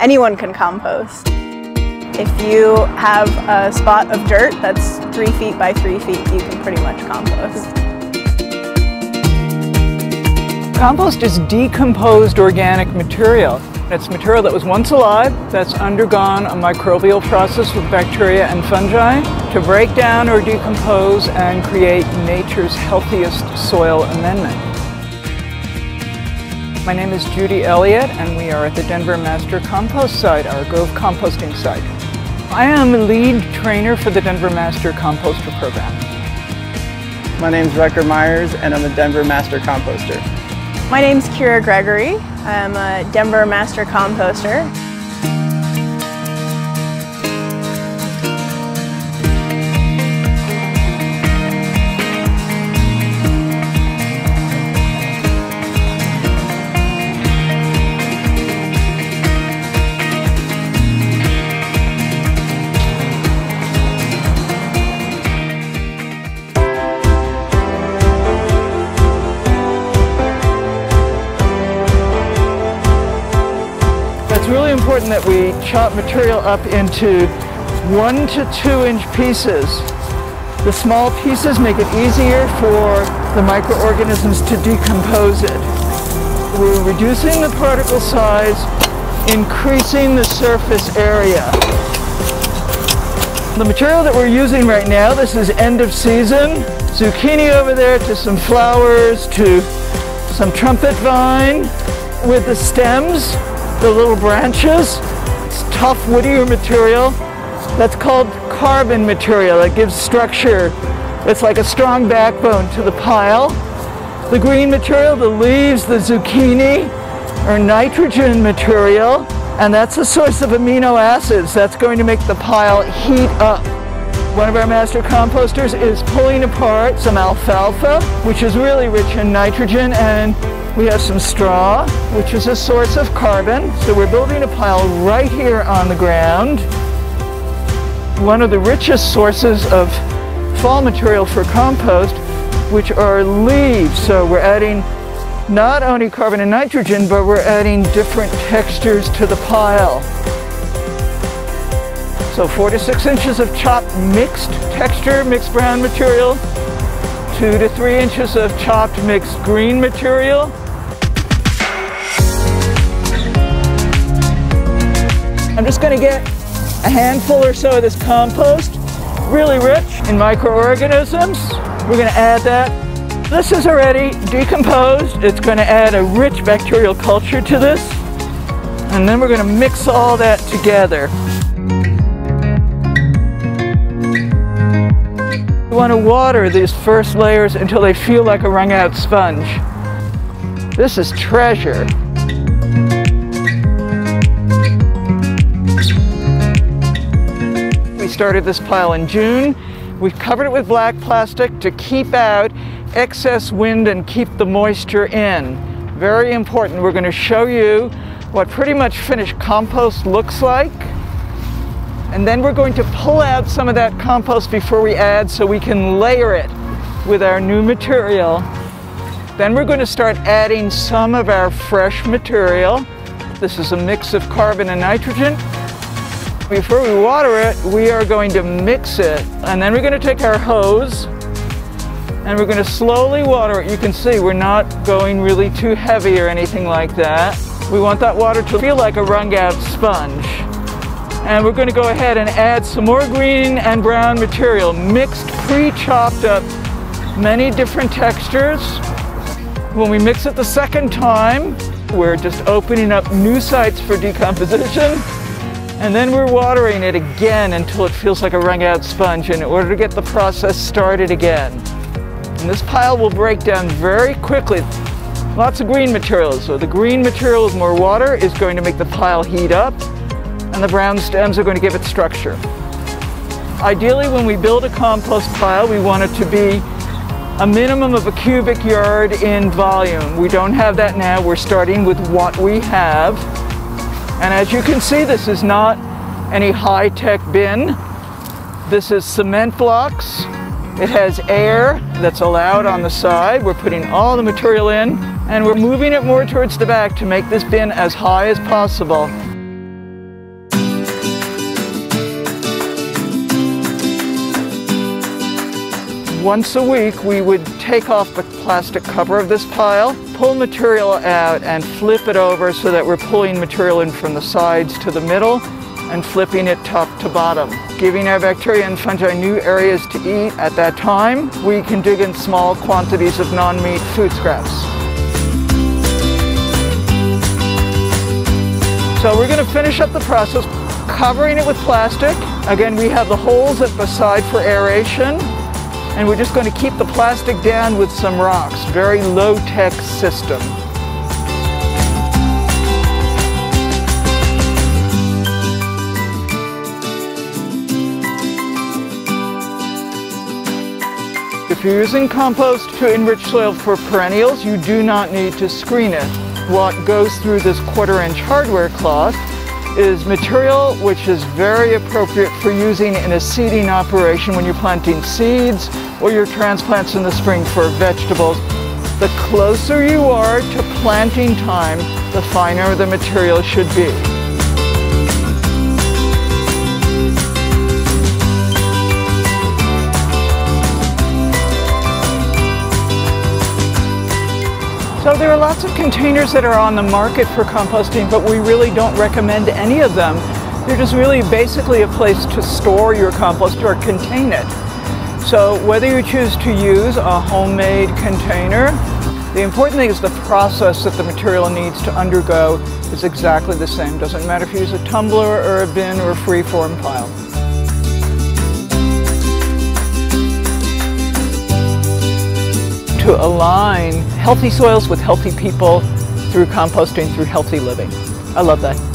Anyone can compost. If you have a spot of dirt that's three feet by three feet, you can pretty much compost. Compost is decomposed organic material. It's material that was once alive, that's undergone a microbial process with bacteria and fungi to break down or decompose and create nature's healthiest soil amendment. My name is Judy Elliott and we are at the Denver Master Compost site, our Grove composting site. I am a lead trainer for the Denver Master Composter program. My name is Wrecker Myers and I'm a Denver Master Composter. My name is Kira Gregory. I'm a Denver Master Composter. Important that we chop material up into one to two inch pieces. The small pieces make it easier for the microorganisms to decompose it. We're reducing the particle size, increasing the surface area. The material that we're using right now, this is end of season. Zucchini over there to some flowers to some trumpet vine with the stems, the little branches. It's tough, woodier material. That's called carbon material. It gives structure. It's like a strong backbone to the pile. The green material, the leaves, the zucchini, are nitrogen material, and that's a source of amino acids. That's going to make the pile heat up. One of our master composters is pulling apart some alfalfa, which is really rich in nitrogen, and we have some straw, which is a source of carbon. So we're building a pile right here on the ground. One of the richest sources of fall material for compost, which are leaves. So we're adding not only carbon and nitrogen, but we're adding different textures to the pile. So four to six inches of chopped mixed texture, mixed brown material, two to three inches of chopped mixed green material. I'm just gonna get a handful or so of this compost, really rich in microorganisms. We're gonna add that. This is already decomposed. It's gonna add a rich bacterial culture to this. And then we're gonna mix all that together. We want to water these first layers until they feel like a wrung out sponge. This is treasure. Started this pile in June. We've covered it with black plastic to keep out excess wind and keep the moisture in. Very important. We're going to show you what pretty much finished compost looks like. And then we're going to pull out some of that compost before we add so we can layer it with our new material. Then we're going to start adding some of our fresh material. This is a mix of carbon and nitrogen. Before we water it, we are going to mix it. And then we're going to take our hose and we're going to slowly water it. You can see we're not going really too heavy or anything like that. We want that water to feel like a wrung out sponge. And we're going to go ahead and add some more green and brown material, mixed, pre-chopped up, many different textures. When we mix it the second time, we're just opening up new sites for decomposition. And then we're watering it again until it feels like a wrung out sponge in order to get the process started again. And this pile will break down very quickly. Lots of green materials. So the green material with more water is going to make the pile heat up and the brown stems are going to give it structure. Ideally, when we build a compost pile, we want it to be a minimum of a cubic yard in volume. We don't have that now. We're starting with what we have. And as you can see, this is not any high-tech bin. This is cement blocks. It has air that's allowed on the side. We're putting all the material in and we're moving it more towards the back to make this bin as high as possible. Once a week, we would take off the plastic cover of this pile, pull material out, and flip it over so that we're pulling material in from the sides to the middle and flipping it top to bottom, giving our bacteria and fungi new areas to eat at that time. We can dig in small quantities of non-meat food scraps. So we're going to finish up the process covering it with plastic. Again, we have the holes at the side for aeration and we're just going to keep the plastic down with some rocks. Very low-tech system. If you're using compost to enrich soil for perennials, you do not need to screen it. What goes through this quarter inch hardware cloth is material which is very appropriate for using in a seeding operation when you're planting seeds or your transplants in the spring for vegetables. The closer you are to planting time, the finer the material should be. So there are lots of containers that are on the market for composting, but we really don't recommend any of them. They're just really basically a place to store your compost or contain it. So whether you choose to use a homemade container, the important thing is the process that the material needs to undergo is exactly the same. Doesn't matter if you use a tumbler or a bin or a free-form pile. To align healthy soils with healthy people through composting, through healthy living. I love that.